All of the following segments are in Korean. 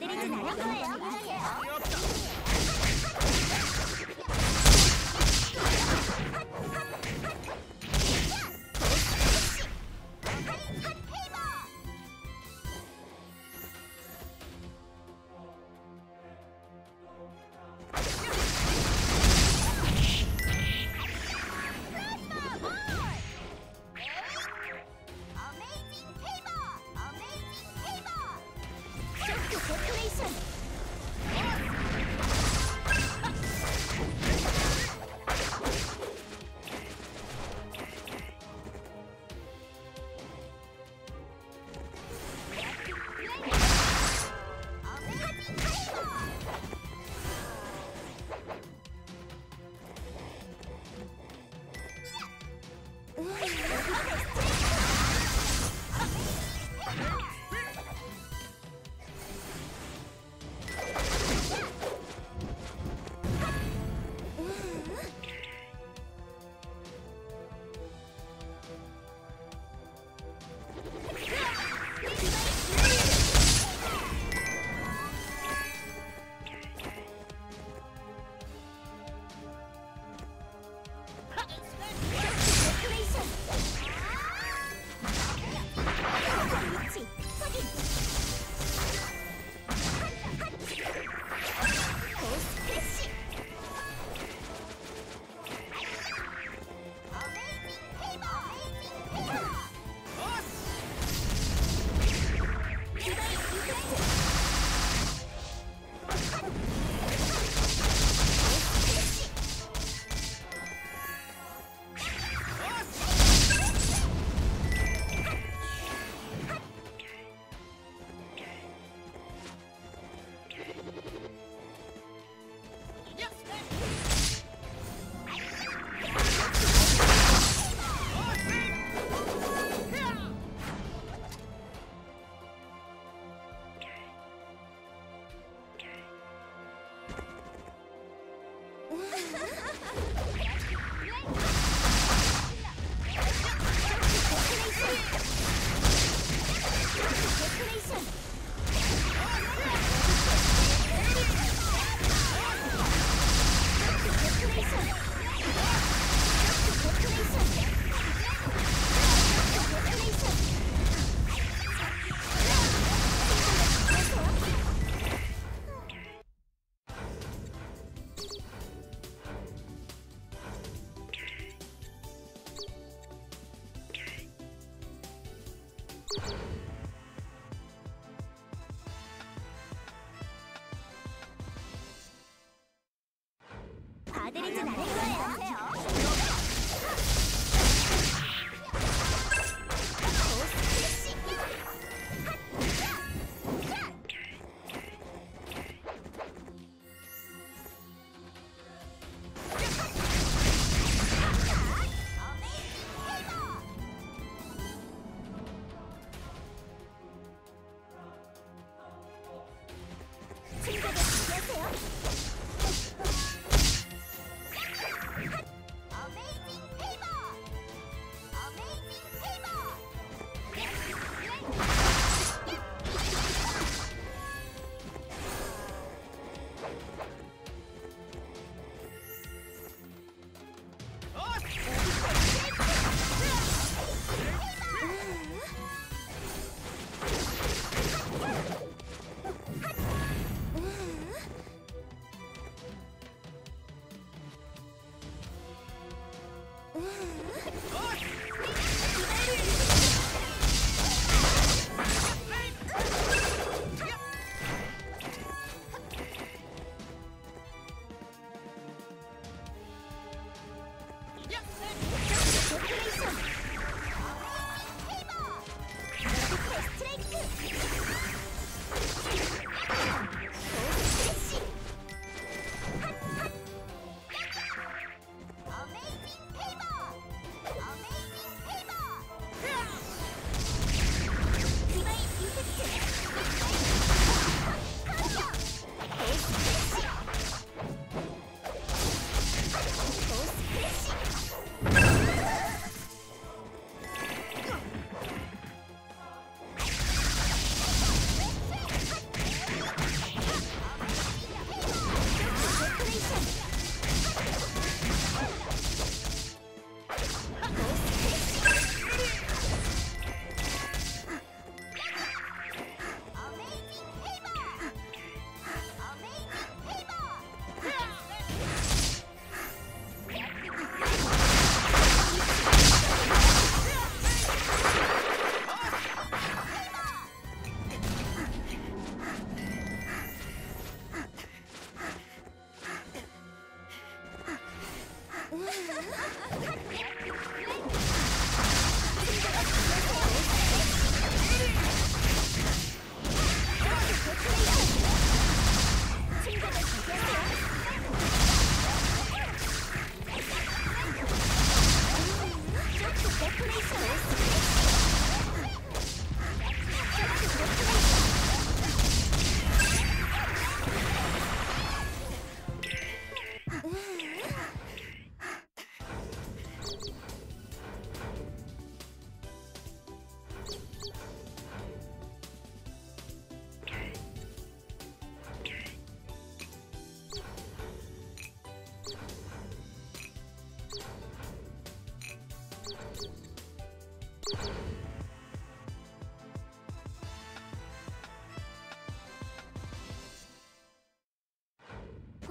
거예요.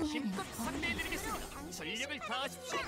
힘껏 상대해드리겠습니다. 전력을 다하십시오.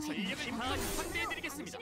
전력을 다하여 상대해드리겠습니다.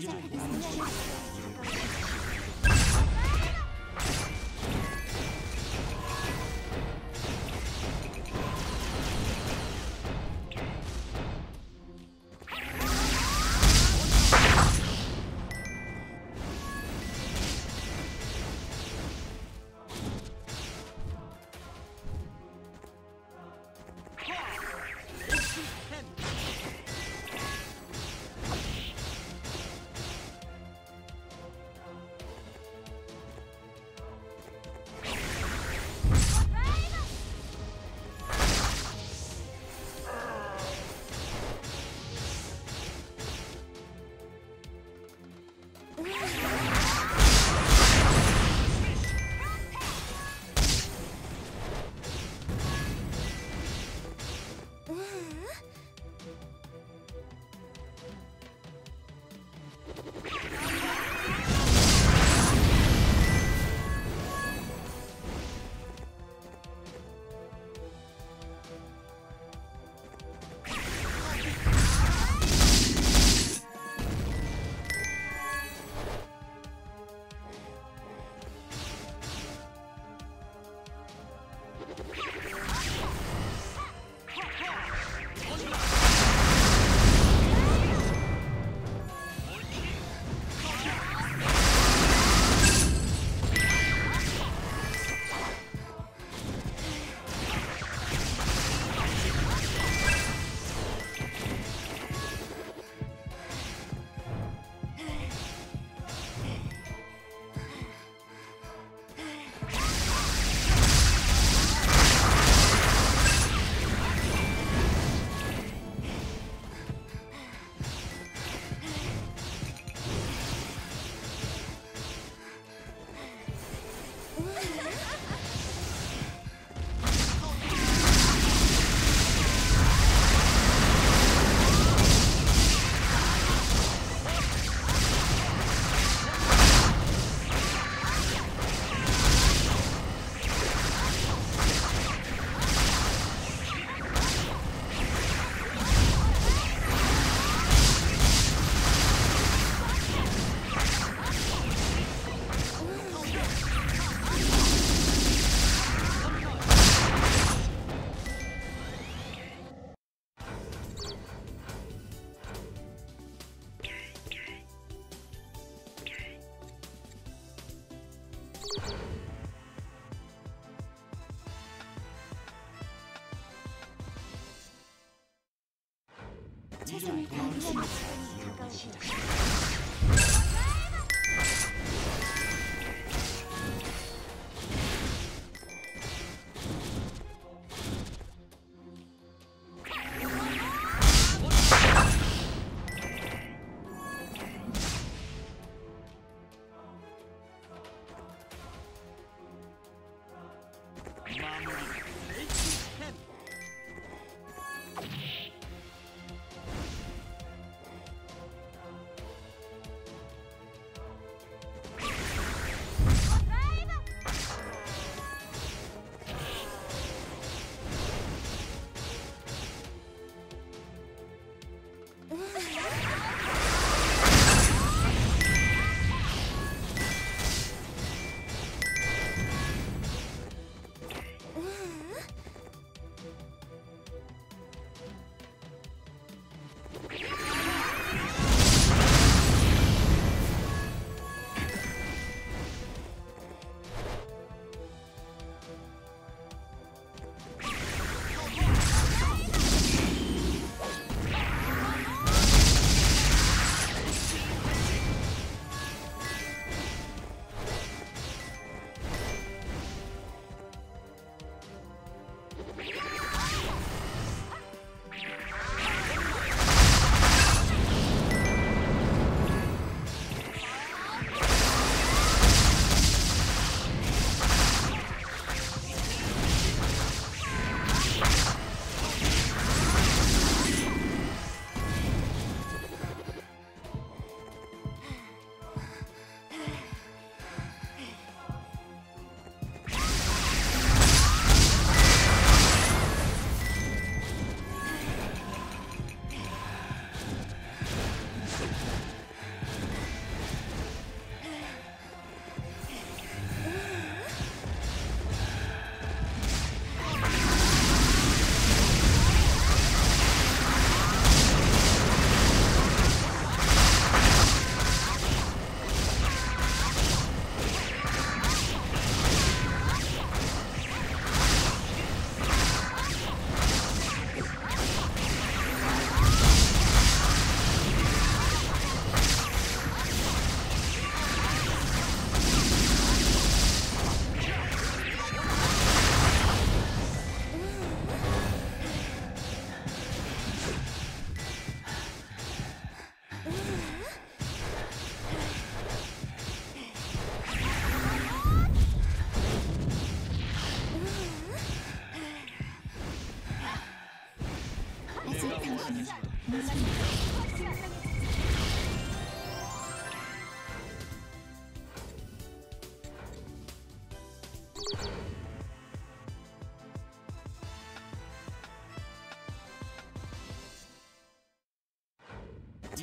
시작하겠습니다.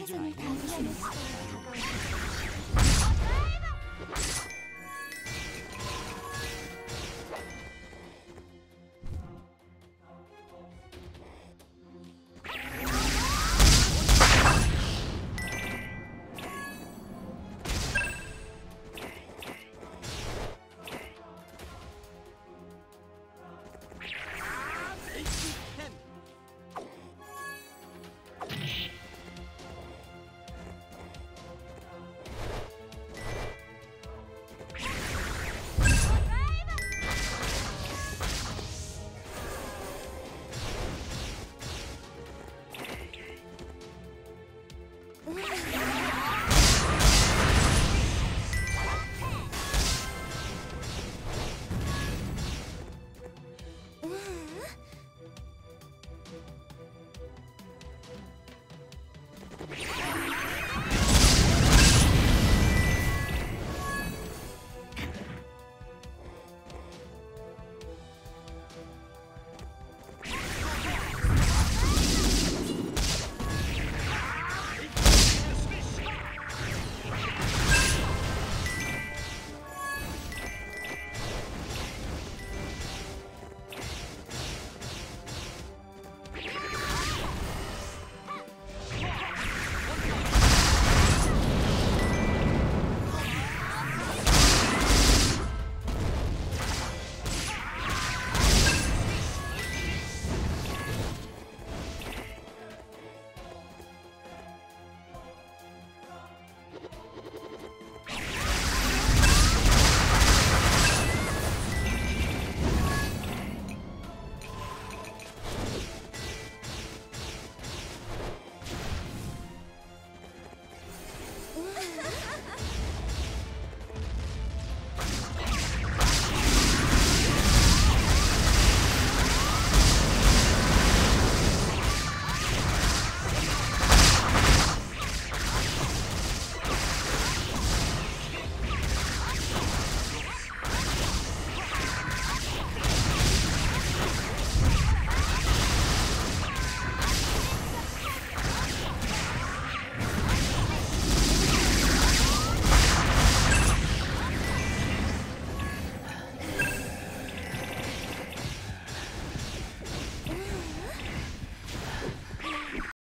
최선을 다하겠습니다.